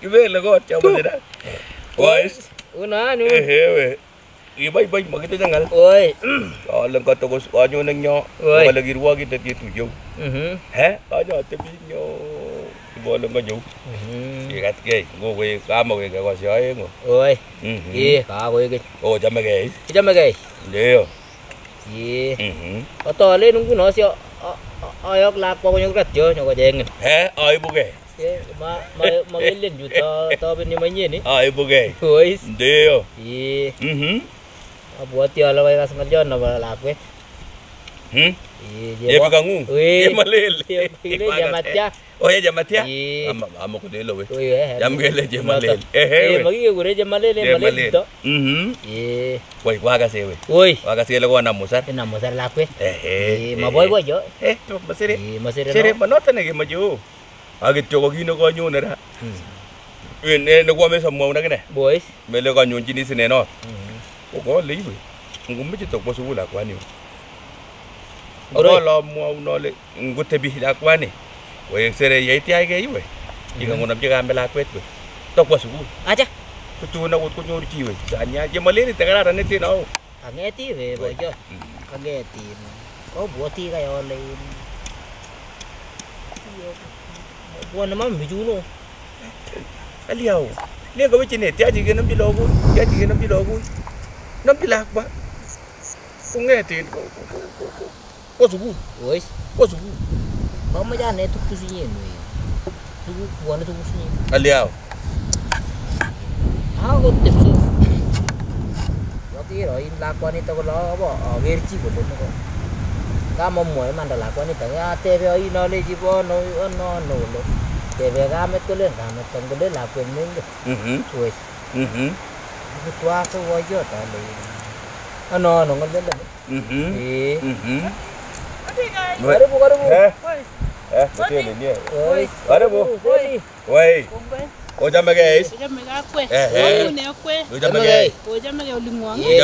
Kibele kot chamasira. Boys. Una nu. Ehewe. Ibai-bai makitinye ngal. Oi. Kale katokos kanyon eng yo. Oi. Kale kirwokindet ketuyo. Mhm. He? Kanyo atebi eng yo. Kibole kanyo. Mhm. Kikatkei. Ngokoe kamokoe kakosyo aeng. Oi. Mhm. Ye, kakoek keny. Oh, chamegei. Ichamegei? Ndio. Ye. Mhm. Atalen nguno si ayok lakwa konyo ratyo nyokochengin. He? Aibugei. Ye, ma ma makelien chu to toben yemenyeni. Aibugei. Ois. Ndio. Ye. Mhm. Abwoti ale kaikas ng'olyon nebo lakwet. Hmm? Ye, Yebi kang'ung. Oi. Yemalel. Kile Jamatya. Oye jamatya. Ye. Ama ama kulelo we. Oi, eh. Jam kele Jemalel. Noto. Ehe, Eh, we. makikekure Jemalel, eh, Malel Jemalel. chito. Mhm. Ye. Woi wakase we. Oi. Wakase kele kona musar. Ina musar lakwet. Ehe. Eh, maboiboiyo. Eh, to masere. Eh, masere Sere no. manoto nekemoche o. Akityo ko kino konyone ra. Ne nekwame samwaun akine. Boys. Mele kanyonchini sine not. Mhm. Ko kole iwe. Ngomeche tokwo sukul lakwani. Kolo amwaun ale ngotebi lakwani. Koek sere yeitiachke iwe. Ikangonamchi kambe lakwet we. Tokwo sukul. Acha. Kutun akot konyor chi we. Sanya chemaleni tekararan neten ao. Kang'eti we boyot. Kang'eti. Kobwoti kaya ale wana mama bijulo aliyawo ne ga wuce ne ta jige nan ya jige nan bila ogun nan bila ba kun zugu oi ko zugu ba ja ne to ku sunye no yi zugu wana to ku sunye aliyawo te su in ano ano ano kole. Tebe kamet kole kamet kan kole lakwet mengen. Mhm. Wei. Mhm. Kutwa ko boyot ale. Ano ano ngolele. Mhm. Eh. Mhm. Karibu karibu. Eh. Eh, mtele nie. Oi. Karibu. Kweli. Wei. Ochamegei. Ochomege akwe. Ehe. Uni akwe. Ochamegei. Ochomege oling'wong. Ye.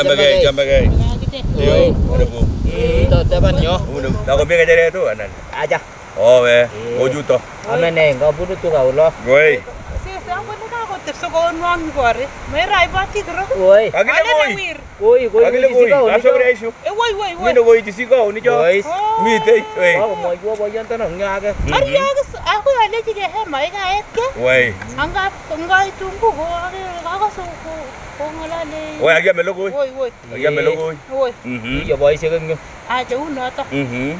Yo, ada bu. Ito taban yo. Udah. Tahu kau biar aja deh anan. Aja. Oh weh, iya. oh, mau juta. Aman eh. nih, kau butuh tuh kau loh. Gue. Angwe nekakotepso kounwong ibore. Mera iboti korok. Oi. Kakile Alene koi. wir. Koi koi Kakile koi. Asogre isu. Eh, woi, woi, woi. Mino koi tisiko unicho. Boys. Oh. Mitei. Wei. Kakomwoiwo boyontono eng yo ake. Ari akis akoi alechike hema ikaetke. Wei. Angap ngaitu nguko akere kakase ko- kong'alale. Wei akiame logoi. Woi, woi. Akiame logoi. Woi. Mhm. Iyo boisiek eng yu. Acha unoto. Mhm.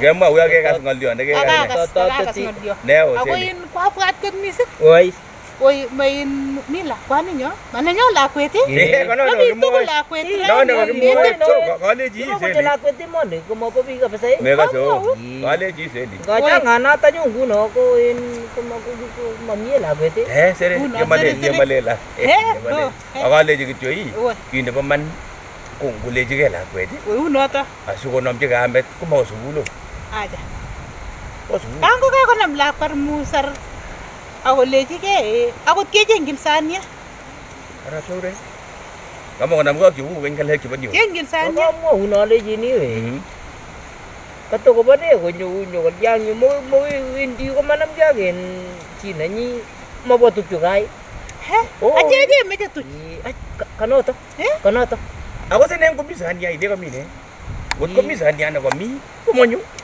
Kemwa uya kekas ng'olyon nekekas. Akakas, to- to- akakas to- ng'olyo. Ne Ako oseli. in kwabwat kot mising. Oi. Oi, main ni lakwan ninyo. Mana nyo lakwe ti? Eh, no. Labi tu ko lakwe. No no, mo to ko kale ji se. Ko lakwe ti mo ni, ko mo ko bi ka pese. Me ka so. Kale ji se ni. Ga cha ngana ta nyu no ko in ko mo ko bi ko mo. Eh, sere, ye male, ye male la. Eh, male. Agale ji ki choi. Ki ne man kung gule ji ke lakwe ti. Oi, uno ta. Asu ko nom ji ka amet su bulo. Aja. Ko su. Ang ko ka ko nam lakpar musar. Akolechigei akot kechengchin sania. Ara sore. Kama konamgei ak chekuk eng ngalek chebo nyo. Chengchin sania. Kamwaun alechini we. Mhm. Katokobo ne konyo nyokolyang yu mo mo wendi komanamgei ak en chi nenyi mobo tukchu kai. He? Oh. Tuch. Eh, ai, ka- Kanoto. Eh? Kanoto. Ako sine komi sania ile komi ne. Ngot komi sania ne komi komonyo. Ati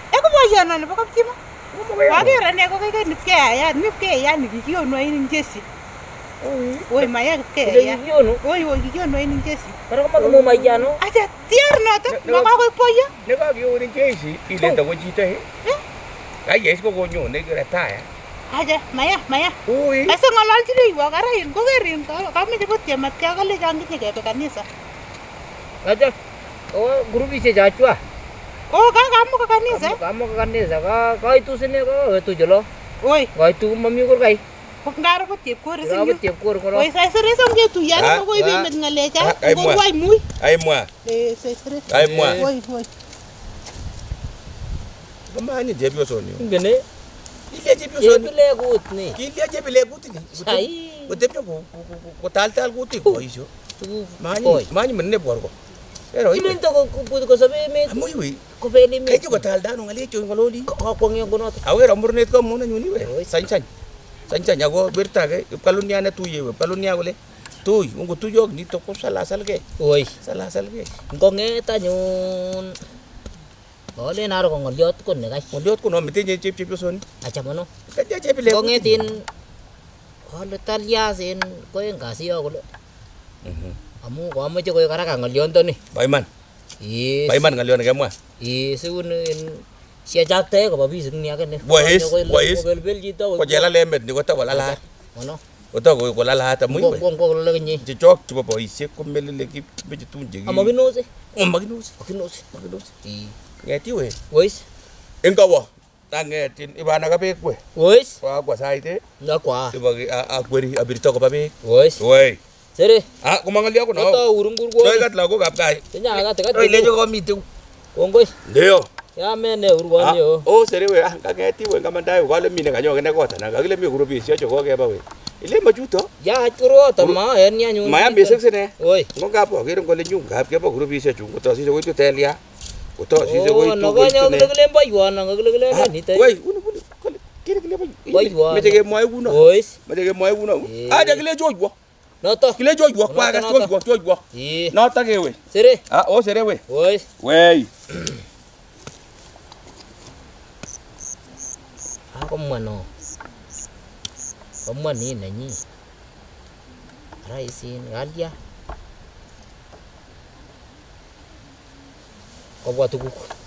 yana nepo kaptima waker ane ko kaikai nipkeyayat mipkeyayat nikikiyonuain ing chesi Woi maya kipkeyayat Woi woi kikiyonuain ing chesi Pero kama kumu mayano Acha tiar noto makakoik poyo Nekakiyon ing chesi ileta ko chito he Kayes ko konyone retire Aja, maya, maya. Ui. Asa ngalalchini eh, iwa karain, kokerin, kameche kotyem atya kalecho anginye kebe kanisa. Aja, o grupisiek chachwa. Oh, kan kamu ke kanis kamu, ya? Kamu ke kanis ya? Kau, itu sini kau itu jelo. Oi. Kau itu memikul kau. Pengaruh kau tiap kau resi. Kau tiap kau kalau. Oi, saya serius om dia tu ya. Kau ibu ibu ngalih. Kau ibu ibu. Ibu ibu. Eh, saya serius. Ibu ibu. Oi, oi. Kemana ini jebi ni? Gini. Kita jebi osonio. Kita lagi gut nih. Kita jebi lagi gut nih. Sayi. Kau tiapnya kau kau kau tal tal gut nih. Oi, jo. Mani, mani mana buat kau? Pero Ilin ibe. to ko ko ko sabi me. Amoy wi. Ko peli me. Kay ko tal dano ngali cho ngololi. Ko ko ngi ngono. Awera murnet ko muna nyuni we. Oi. San san. San san yago berta ke kalunya na tuye we. Kalunya gole. Tuy, ungo tuyok ni to ko sala sal ke. Oi. Sala sal ke. Ko nge ta nyun. Ole naro ko ngoliot ko ne gai. Ngoliot ko no mitenye chep chep osoni. Acha mono. Ka jebi le. Ko nge tin. Ole talya sin ko en kasi yo Kamu kau mau cekoy kara kang ngalion to nih. Baiman. Yes. Baiman ngalion kamu ah. Yes, unen siya cakta ya kau bisa nih akan nih. Buahis, buahis. Kau jalan lembet nih kau tahu lala. Mana? Kau tahu kau lala hata mui. Kau kau kau lala kenyi. Cocok coba bawa isi kau beli lagi baju tunjuk. Ama gino sih. Oh magino sih. Magino sih. Magino sih. ngerti weh. Buahis. Engkau wah. tangetin ibana kape kwe wis kwa kwa saite na ah. kwa ah, ibagi abiri abiri ah, toko pabe wis wei Sere. Ah kumangali ako no. Ito urungur ko. Toy kat lago kap kai. Tenya ka te ka Oy te. lejo ko mitu. Kongoi. Ndio. Ya mene urwan yo. Oh sere we ah ka ngeti we ngama dai ko le mine kanyo ngene ko ta na ka le mi guru bi sia ko ke ba we. Ile majuto. Ya kuro to ma en nya nyun. Maya be sekse ne. Oi. Ngo ka po ke ko le nyung ka ke ba guru bi sia chu ko to si ko tu telia. Ko to si ko Oh, tu no ko ko nya tu ne. gele gele ba yuan na gele Ah, ni te. Wai, unu unu. Kire kile ba. Wai, wai. Me tege moy wuno. Ois. Me tege moy wuno. Eh. Ah, de kile joj wo. Noto. Kile jo jwa kwa gas jo jwa jo jwa. Nota ke. Sere. Ah, o sere we. Woi. Wei. Ah, Ako mwano. Kwa mwani na nyi. Raisi ngalia. Kwa tukuku.